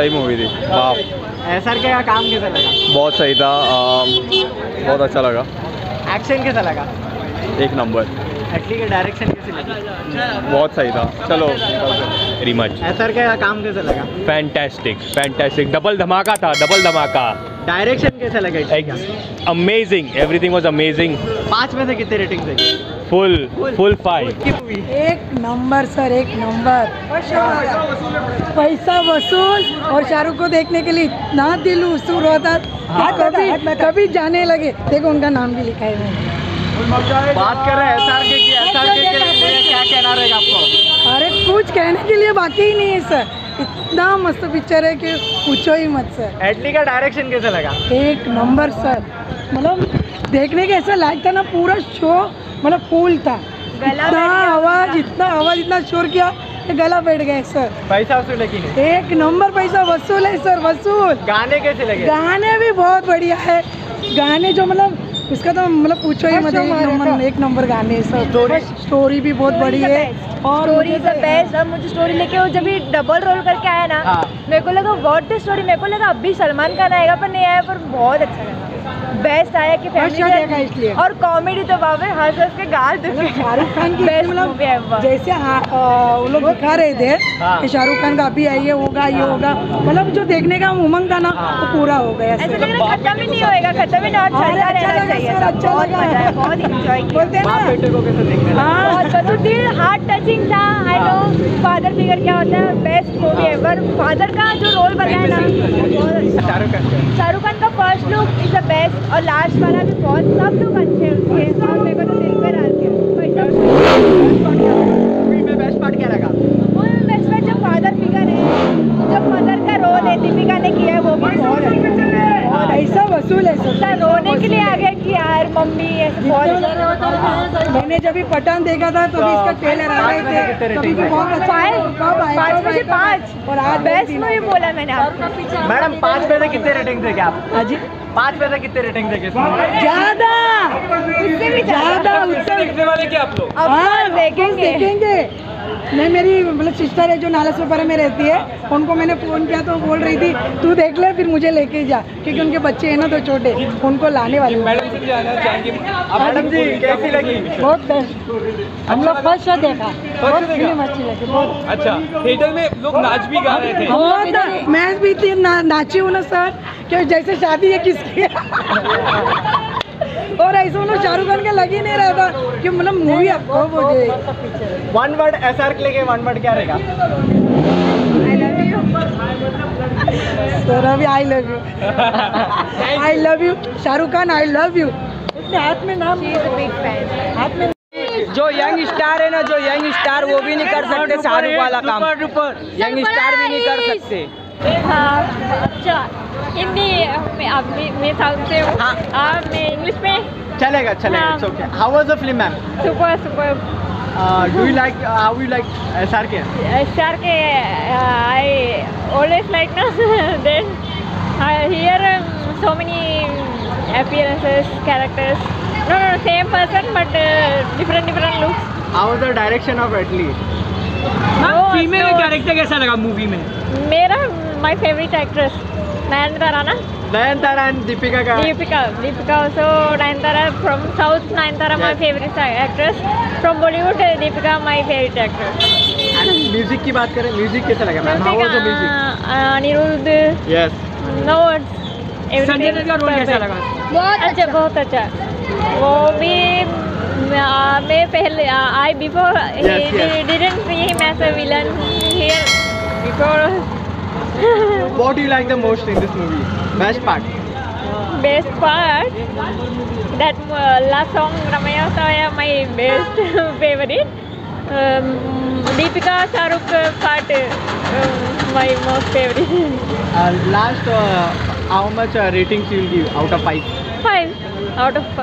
सही मूवी थी। बाप। एस आर के का काम कैसा लगा? बहुत सही था अम, बहुत अच्छा लगा। एक्शन कैसा लगा? एक नंबर। एटली के डायरेक्शन कैसी लगी? बहुत सही था। चलो। वेरी मच के का काम कैसा लगा? फैंटास्टिक फैंटास्टिक डबल धमाका था डबल धमाका। डायरेक्शन कैसा लगा अमेजिंग एवरीथिंग वाज अमेजिंग पाँच में से कितने रेटिंग देंगे फुल फुल। फाइव एक नंबर सर एक नंबर। पैसा वसूल और शाहरुख को देखने के लिए इतना दिल उसूर होता हाँ, कभी कभी जाने लगे। देखो उनका नाम भी लिखा है बात कर रहे हैं एस के की एस के के लिए क्या कहना रहेगा आपको? अरे कुछ कहने के लिए बाकी ही नहीं है सर। इतना मस्त पिक्चर है कि पूछो ही मत सर। एटली का डायरेक्शन कैसा लगा? एक नंबर सर। मतलब देखने के ऐसा लायक था ना पूरा शो मतलब फूल था। इतना आवाज़ इतना आवाज़ इतना शोर किया गला बैठ गया सर पैसा वसूल है एक नंबर पैसा वसूल है सर वसूल। गाने कैसे लगे? गाने भी बहुत बढ़िया है। गाने जो मतलब उसका तो मतलब पूछो ही मत एक नंबर एक नंबर गाने सब Story? स्टोरी भी बहुत बड़ी है। और स्टोरी इज़ द बेस्ट अब मुझे स्टोरी लेके वो जब ये डबल रोल करके आया ना हाँ। मेरे को लगा व्हाट द स्टोरी मेरे को लगा अभी सलमान खान आएगा पर नहीं आया पर बहुत अच्छा लगा। बेस्ट आया कि देखा इसलिए। फैमिली और कॉमेडी तो बाबे हंस हंस के गाल शाहरुख खान की मतलब जैसे आ, वो लोग दिखा रहे थे हाँ। कि शाहरुख खान का अभी है ये होगा ये होगा। मतलब जो देखने का उमंग था ना वो पूरा हो गया। है खत्म ही नहीं होएगा खत्म ही नहीं अच्छा। अच्छा बहुत इंजॉय किया। बोलते हैं ना बेटे को कैसे देखने लगा? हाँ बहुत तो दिल हार्ट टचिंग था आई नो फादर फिगर क्या होता है बेस्ट मूवी एवर फादर का जो रोल बनाया ना बहुत अच्छा। शाहरुख खान का। शाहरुख खान का first look is the best और लास्ट वाला भी बहुत सब लोग अच्छे हैं उसके मम्मी ऐसे बहुत मैंने जब भी पठान देखा था तो भी इसका ट्रेलर आ रहे थे तभी भी बहुत अच्छा कब पाँच कब में से आएगा? पाँच। और आज बेस्ट मूवी बोला मैंने आपको। मैडम पाँच बजे कितने रेटिंग देंगे आप? अजी पाँच से कितने रेटिंग देंगे ज़्यादा! उससे भी ज़्यादा। उससे देखने वाले क्या आप लोग? हाँ, देखेंगे। मैं मेरी मतलब सिस्टर है जो नाला सोपारा में रहती है उनको मैंने फ़ोन किया तो बोल रही थी तू देख ले फिर मुझे लेके जा क्योंकि उनके बच्चे हैं ना तो छोटे उनको लाने वाले मैडम से चाहेंगे मैडम जी कैसी लगी? बहुत बेस्ट हम लोग फ़र्स्ट शो देखा। बहुत फ़िल्म अच्छी लगी बहुत। अच्छा थिएटर में लोग नाच भी गा रहे थे। मैं भी इतनी नाची हूँ ना सर कि जैसे शादी है किसकी? और ऐसे मतलब शाहरुख खान का लग ही नहीं रहा था कि मतलब मूवी आपको वो जो वन वर्ड एस आर के लिए वन वर्ड क्या रहेगा? आई सर अभी I love you I love you Shahrukh Khan I love you अपने हाथ में नाम हाथ में जो यंग स्टार है ना जो यंग स्टार वो भी नहीं कर सकते शाहरुख वाला काम। यंग स्टार भी नहीं कर सकते। हाँ अच्छा। हिंदी में आप मैं- मैं साउथ से हूँ। हाँ मैं इंग्लिश में। चलेगा चलेगा हाँ। It's okay how was the film ma'am super super. Do you like how you like S R K star के आई ऑलवेज लाइक ना then here so many appearances characters. No no same person but uh, different different looks. How was the direction of Atlee Oh, female character कैसा लगा movie में? मेरा my favourite actress Nayanthara Rana Nayanthara and Deepika का Deepika, Deepika also Nayantara from South Nayantara my favorite actress. From Bollywood uh, Deepika my favorite actress. And music की बात करें music कैसा लगा ma'am how was the music uh, Anirudh, yes no words. Sanjay Everything Dutt का role कैसा. लगा बहुत अच्छा बहुत अच्छा वो भी uh, मैं पहले I before Yes, yes. Didn't see him as a villain here what do you like the most in this movie? Best part? Best part? That uh, last song, Ramaya Savaya, my best favorite. Um, Deepika Saruk part, uh, my most favorite. Uh, last, uh, how much uh, ratings you will give out of 5? 5 out of 5.